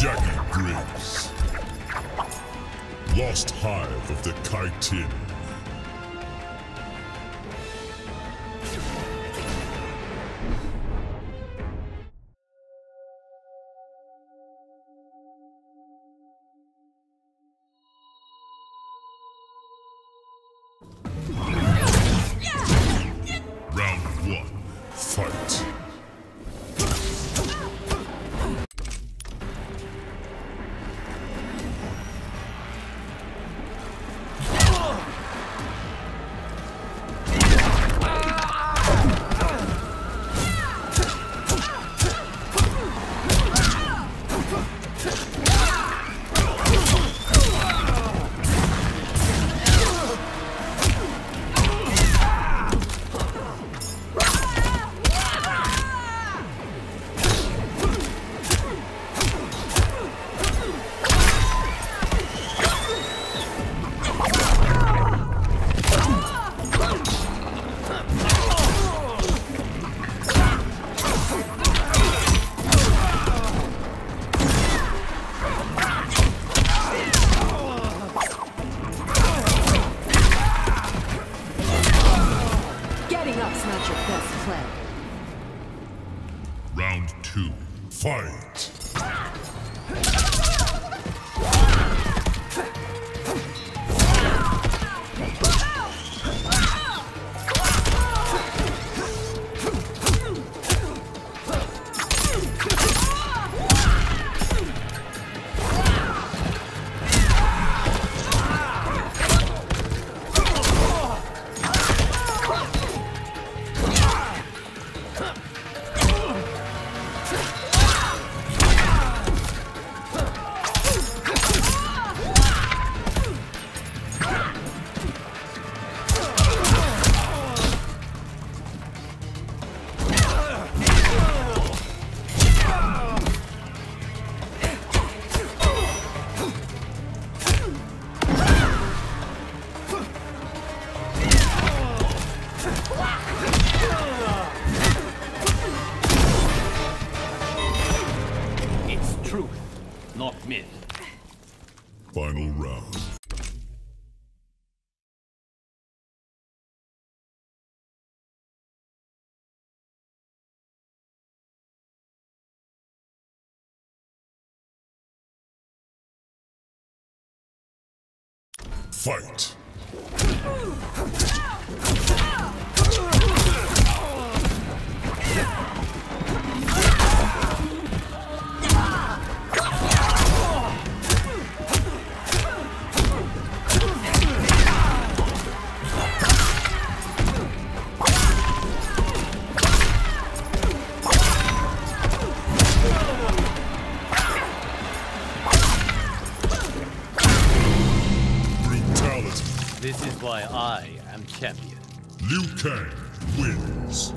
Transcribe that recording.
Jacqui Briggs. Lost Hive of the Kytinn. Round two, fight. Not myth. Final round. Fight. This is why I am champion. Liu Kang wins.